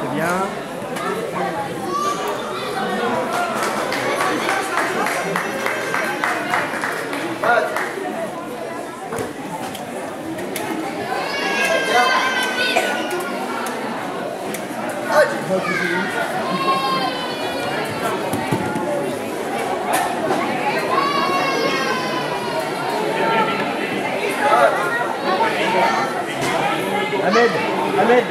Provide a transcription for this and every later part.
c'est bien. Ahmed, Ahmed,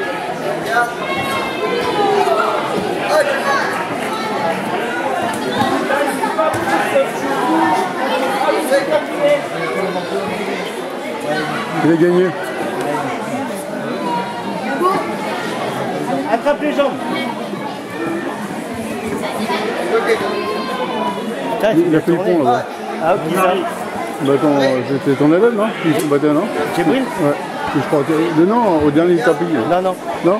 Il a gagné. attrape les jambes. Putain, Il, a fait le pont là-bas. Ah, qui ça Bah c'était ton élève, non Qui se battait, non Djibril Ouais. Je crois que. de- Non, au dernier tapis. Non, non. Non